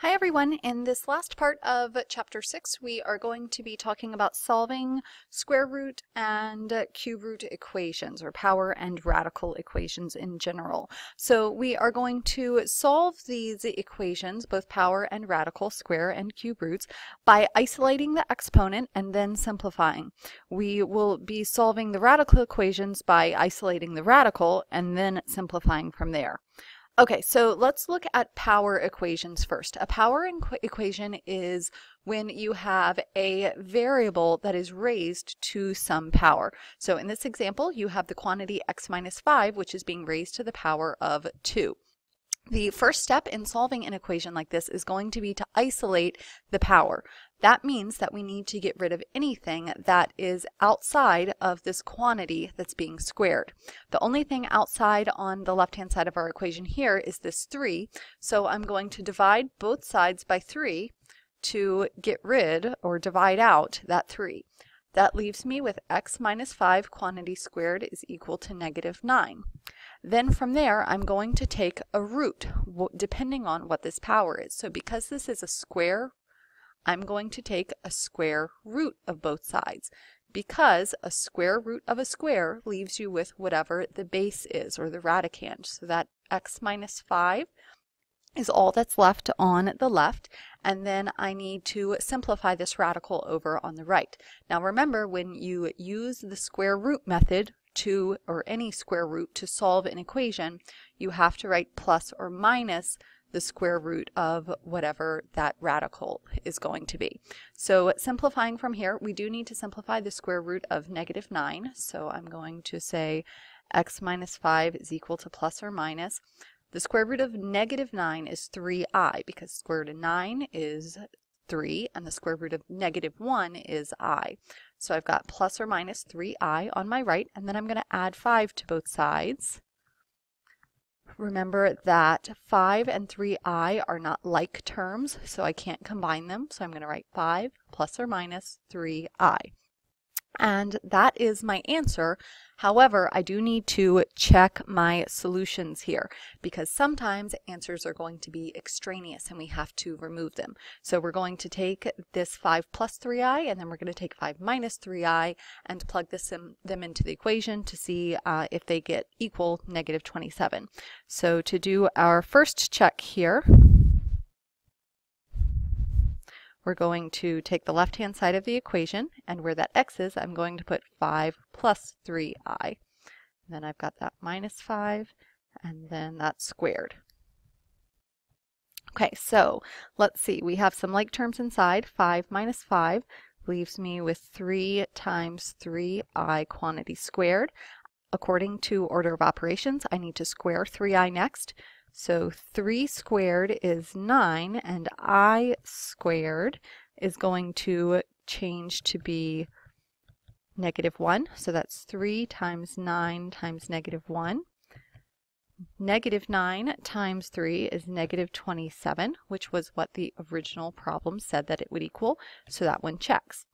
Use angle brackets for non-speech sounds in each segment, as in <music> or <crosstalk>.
Hi everyone, in this last part of chapter 6 we are going to be talking about solving square root and cube root equations or power and radical equations in general. So we are going to solve these equations, both power and radical, square and cube roots, by isolating the exponent and then simplifying. We will be solving the radical equations by isolating the radical and then simplifying from there. Okay, so let's look at power equations first. A power equation is when you have a variable that is raised to some power. So in this example, you have the quantity x minus 5, which is being raised to the power of 2. The first step in solving an equation like this is going to be to isolate the power. That means that we need to get rid of anything that is outside of this quantity that's being squared. The only thing outside on the left-hand side of our equation here is this 3, so I'm going to divide both sides by 3 to get rid or divide out that 3. That leaves me with x minus 5 quantity squared is equal to negative 9. Then from there, I'm going to take a root, depending on what this power is. So because this is a square, I'm going to take a square root of both sides because a square root of a square leaves you with whatever the base is or the radicand. So that x minus 5 is all that's left on the left and then I need to simplify this radical over on the right. Now remember when you use the square root method to, or any square root to solve an equation, you have to write plus or minus the square root of whatever that radical is going to be. So simplifying from here, we do need to simplify the square root of negative 9. So I'm going to say x minus 5 is equal to plus or minus. The square root of negative 9 is 3i because square root of 9 is 3 and the square root of negative 1 is i. So I've got plus or minus 3i on my right, and then I'm going to add 5 to both sides. Remember that 5 and 3i are not like terms, so I can't combine them. So I'm going to write 5 plus or minus 3i. And that is my answer. However, I do need to check my solutions here because sometimes answers are going to be extraneous and we have to remove them. So we're going to take this 5 plus 3i and then we're going to take 5 minus 3i and plug this in, them into the equation to see uh, if they get equal negative 27. So to do our first check here, we're going to take the left-hand side of the equation, and where that x is, I'm going to put 5 plus 3i. Then I've got that minus 5, and then that's squared. Okay, so let's see. We have some like terms inside. 5 minus 5 leaves me with 3 times 3i quantity squared. According to order of operations, I need to square 3i next. So 3 squared is 9, and i squared is going to change to be negative 1. So that's 3 times 9 times negative 1. Negative 9 times 3 is negative 27, which was what the original problem said that it would equal, so that one checks.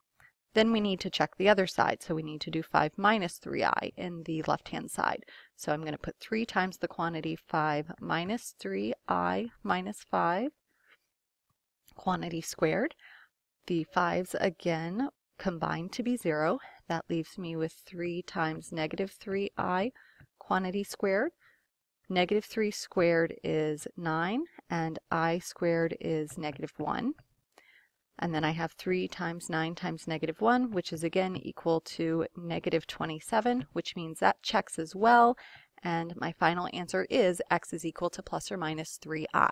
Then we need to check the other side. So we need to do 5 minus 3i in the left-hand side. So I'm going to put 3 times the quantity 5 minus 3i minus 5, quantity squared. The 5's again combine to be 0. That leaves me with 3 times negative 3i, quantity squared. Negative 3 squared is 9, and i squared is negative 1. And then I have 3 times 9 times negative 1, which is again equal to negative 27, which means that checks as well. And my final answer is x is equal to plus or minus 3i.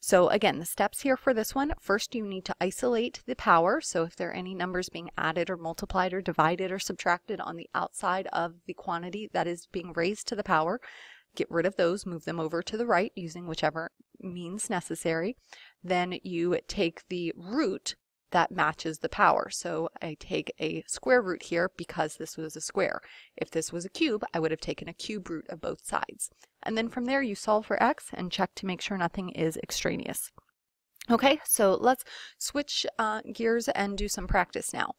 So again, the steps here for this one, first you need to isolate the power. So if there are any numbers being added or multiplied or divided or subtracted on the outside of the quantity that is being raised to the power, get rid of those, move them over to the right using whichever means necessary. Then you take the root that matches the power. So I take a square root here because this was a square. If this was a cube, I would have taken a cube root of both sides. And then from there you solve for x and check to make sure nothing is extraneous. Okay, so let's switch uh, gears and do some practice now.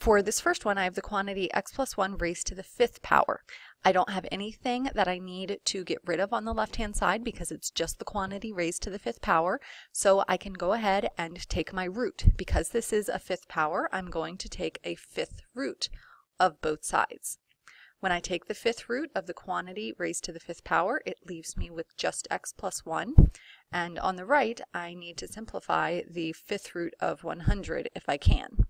For this first one, I have the quantity x plus 1 raised to the fifth power. I don't have anything that I need to get rid of on the left-hand side because it's just the quantity raised to the fifth power. So I can go ahead and take my root. Because this is a fifth power, I'm going to take a fifth root of both sides. When I take the fifth root of the quantity raised to the fifth power, it leaves me with just x plus 1. And on the right, I need to simplify the fifth root of 100 if I can.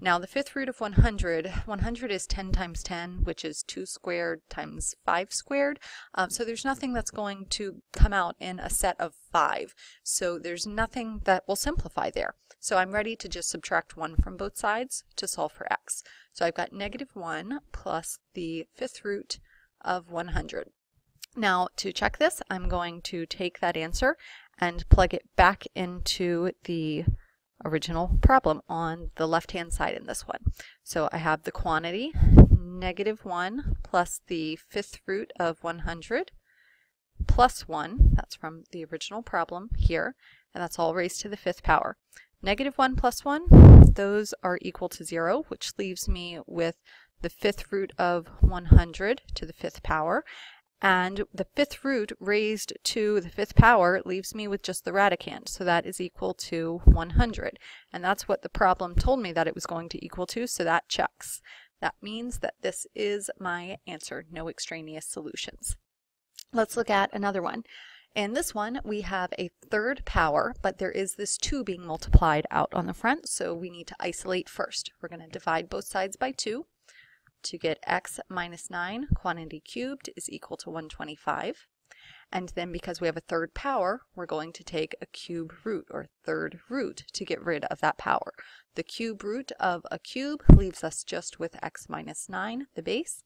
Now the fifth root of 100, 100 is 10 times 10, which is 2 squared times 5 squared. Um, so there's nothing that's going to come out in a set of 5. So there's nothing that will simplify there. So I'm ready to just subtract 1 from both sides to solve for x. So I've got negative 1 plus the fifth root of 100. Now to check this, I'm going to take that answer and plug it back into the original problem on the left-hand side in this one. So I have the quantity, negative 1 plus the fifth root of 100 plus 1, that's from the original problem here, and that's all raised to the fifth power. Negative 1 plus 1, those are equal to 0, which leaves me with the fifth root of 100 to the fifth power, and the fifth root raised to the fifth power leaves me with just the radicand. So that is equal to 100. And that's what the problem told me that it was going to equal to, so that checks. That means that this is my answer, no extraneous solutions. Let's look at another one. In this one, we have a third power, but there is this 2 being multiplied out on the front, so we need to isolate first. We're going to divide both sides by 2 to get x minus 9 quantity cubed is equal to 125. And then because we have a third power, we're going to take a cube root or third root to get rid of that power. The cube root of a cube leaves us just with x minus 9, the base.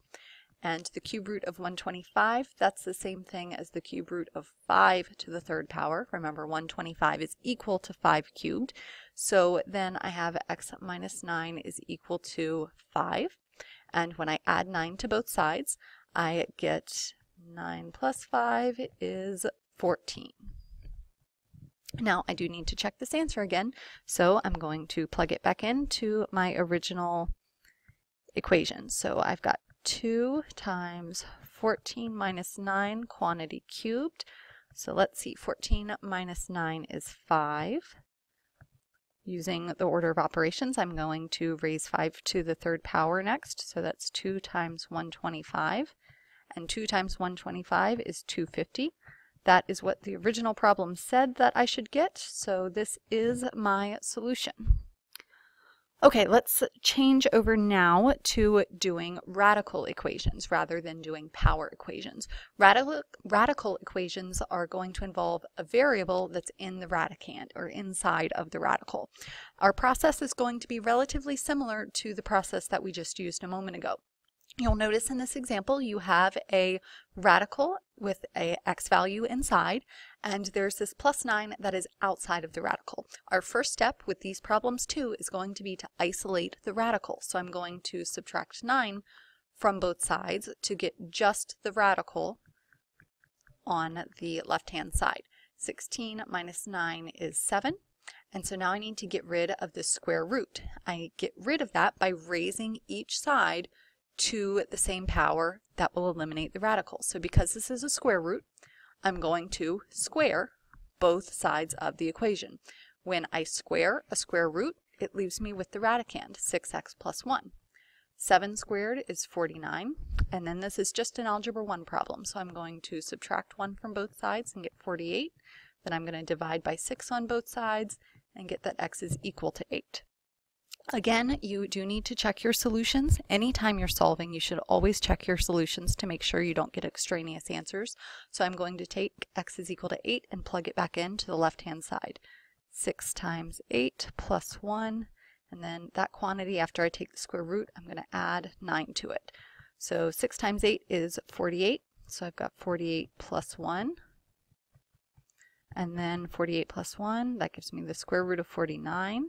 And the cube root of 125, that's the same thing as the cube root of 5 to the third power. Remember, 125 is equal to 5 cubed. So then I have x minus 9 is equal to 5. And when I add 9 to both sides, I get 9 plus 5 is 14. Now I do need to check this answer again, so I'm going to plug it back into my original equation. So I've got 2 times 14 minus 9 quantity cubed. So let's see, 14 minus 9 is 5. Using the order of operations, I'm going to raise 5 to the third power next. So that's 2 times 125. And 2 times 125 is 250. That is what the original problem said that I should get. So this is my solution. Okay, let's change over now to doing radical equations rather than doing power equations. Radical, radical equations are going to involve a variable that's in the radicand or inside of the radical. Our process is going to be relatively similar to the process that we just used a moment ago. You'll notice in this example you have a radical with a x value inside and there's this plus 9 that is outside of the radical. Our first step with these problems too is going to be to isolate the radical. So I'm going to subtract 9 from both sides to get just the radical on the left hand side. 16 minus 9 is 7. And so now I need to get rid of the square root. I get rid of that by raising each side to the same power that will eliminate the radical. So because this is a square root, I'm going to square both sides of the equation. When I square a square root, it leaves me with the radicand, 6x plus 1. 7 squared is 49, and then this is just an Algebra 1 problem, so I'm going to subtract 1 from both sides and get 48. Then I'm going to divide by 6 on both sides and get that x is equal to 8. Again, you do need to check your solutions. Anytime you're solving, you should always check your solutions to make sure you don't get extraneous answers. So I'm going to take x is equal to 8 and plug it back in to the left-hand side. 6 times 8 plus 1, and then that quantity, after I take the square root, I'm going to add 9 to it. So 6 times 8 is 48, so I've got 48 plus 1. And then 48 plus 1, that gives me the square root of 49.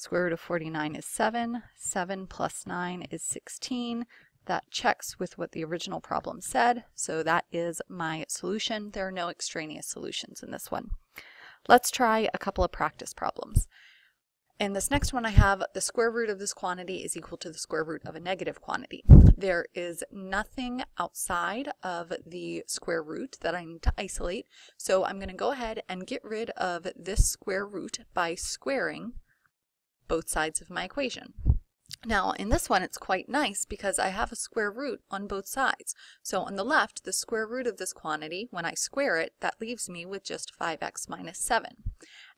Square root of 49 is 7. 7 plus 9 is 16. That checks with what the original problem said, so that is my solution. There are no extraneous solutions in this one. Let's try a couple of practice problems. In this next one I have the square root of this quantity is equal to the square root of a negative quantity. There is nothing outside of the square root that I need to isolate, so I'm going to go ahead and get rid of this square root by squaring both sides of my equation. Now in this one it's quite nice because I have a square root on both sides. So on the left, the square root of this quantity, when I square it, that leaves me with just 5x minus 7.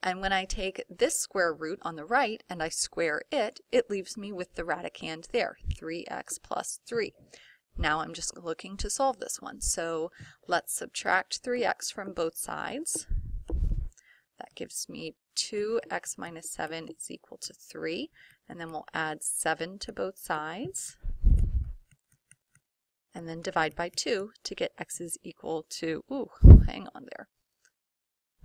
And when I take this square root on the right and I square it, it leaves me with the radicand there, 3x plus 3. Now I'm just looking to solve this one. So let's subtract 3x from both sides. That gives me 2x minus 7 is equal to 3. And then we'll add 7 to both sides. And then divide by 2 to get x is equal to, ooh, hang on there.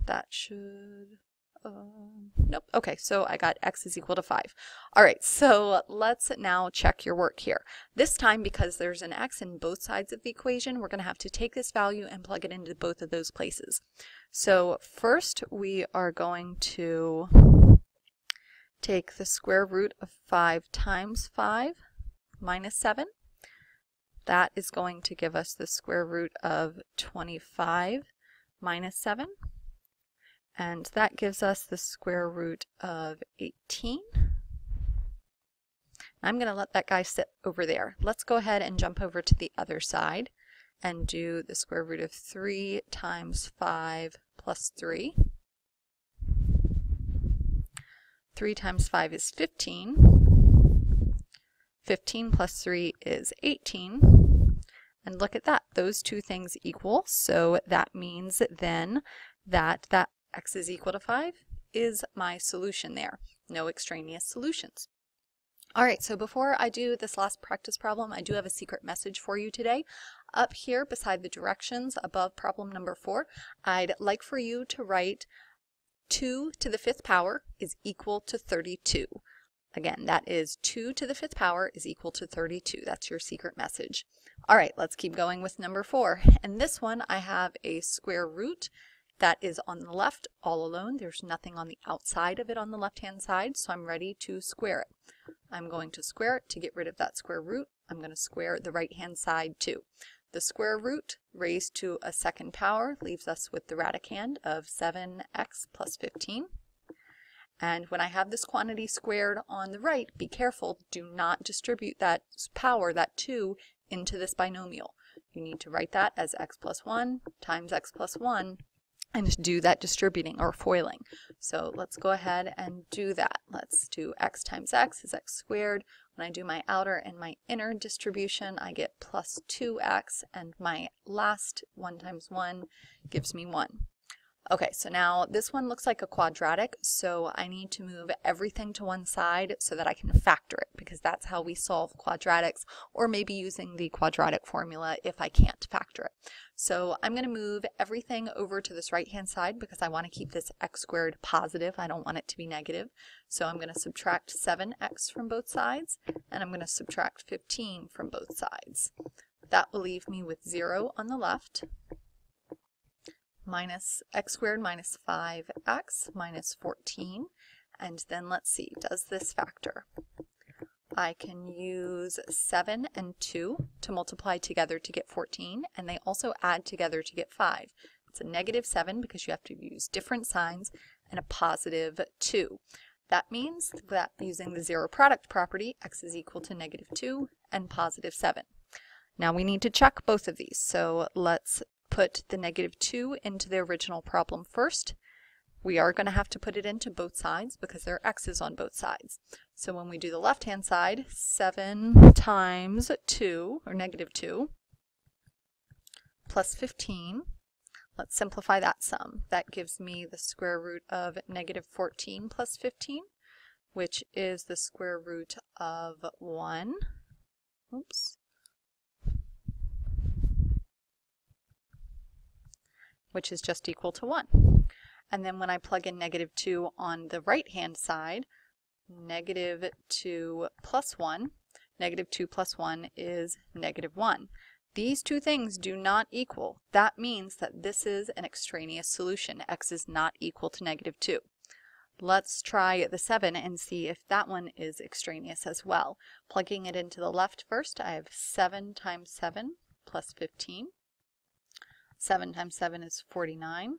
That should um, nope. Okay, so I got x is equal to 5. All right, so let's now check your work here. This time, because there's an x in both sides of the equation, we're going to have to take this value and plug it into both of those places. So first, we are going to take the square root of 5 times 5 minus 7. That is going to give us the square root of 25 minus 7 and that gives us the square root of 18. I'm going to let that guy sit over there. Let's go ahead and jump over to the other side and do the square root of 3 times 5 plus 3. 3 times 5 is 15. 15 plus 3 is 18. And look at that, those two things equal. So that means then that that x is equal to 5 is my solution there. No extraneous solutions. All right, so before I do this last practice problem, I do have a secret message for you today. Up here beside the directions above problem number 4, I'd like for you to write 2 to the fifth power is equal to 32. Again, that is 2 to the fifth power is equal to 32. That's your secret message. All right, let's keep going with number 4. And this one, I have a square root that is on the left all alone. There's nothing on the outside of it on the left-hand side, so I'm ready to square it. I'm going to square it to get rid of that square root. I'm going to square the right-hand side too. The square root raised to a second power leaves us with the radicand of 7x plus 15. And when I have this quantity squared on the right, be careful, do not distribute that power, that 2, into this binomial. You need to write that as x plus 1 times x plus 1 and do that distributing or FOILing. So let's go ahead and do that. Let's do x times x is x squared. When I do my outer and my inner distribution, I get plus 2x, and my last 1 times 1 gives me 1. Okay, so now this one looks like a quadratic, so I need to move everything to one side so that I can factor it, because that's how we solve quadratics, or maybe using the quadratic formula if I can't factor it. So I'm going to move everything over to this right-hand side because I want to keep this x squared positive. I don't want it to be negative. So I'm going to subtract 7x from both sides, and I'm going to subtract 15 from both sides. That will leave me with 0 on the left, minus x squared minus 5x minus 14. And then let's see, does this factor? I can use 7 and 2 to multiply together to get 14, and they also add together to get 5. It's a negative 7 because you have to use different signs, and a positive 2. That means that using the zero product property, x is equal to negative 2 and positive 7. Now we need to check both of these, so let's put the negative 2 into the original problem first. We are going to have to put it into both sides because there are x's on both sides. So when we do the left-hand side, 7 times 2, or negative 2, plus 15, let's simplify that sum. That gives me the square root of negative 14 plus 15, which is the square root of 1. Oops. Which is just equal to 1. And then when I plug in negative 2 on the right-hand side, negative 2 plus 1, negative 2 plus 1 is negative 1. These two things do not equal. That means that this is an extraneous solution. x is not equal to negative 2. Let's try the 7 and see if that one is extraneous as well. Plugging it into the left first, I have 7 times 7 plus 15. 7 times 7 is 49.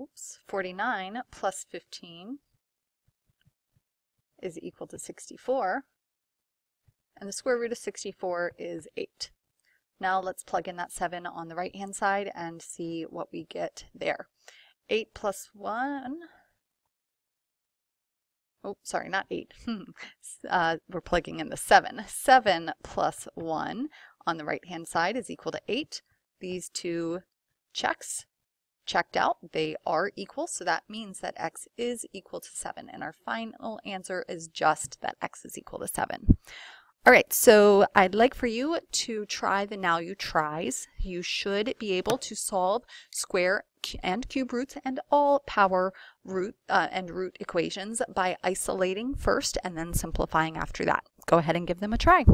Oops, 49 plus 15 is equal to 64. And the square root of 64 is 8. Now let's plug in that 7 on the right hand side and see what we get there. 8 plus 1 oh, sorry, not 8. Hmm. <laughs> uh, we're plugging in the 7. 7 plus 1 on the right-hand side is equal to 8. These two checks checked out. They are equal, so that means that x is equal to 7. And our final answer is just that x is equal to 7. All right, so I'd like for you to try the Now You Tries. You should be able to solve square and cube roots and all power root uh, and root equations by isolating first and then simplifying after that. Go ahead and give them a try.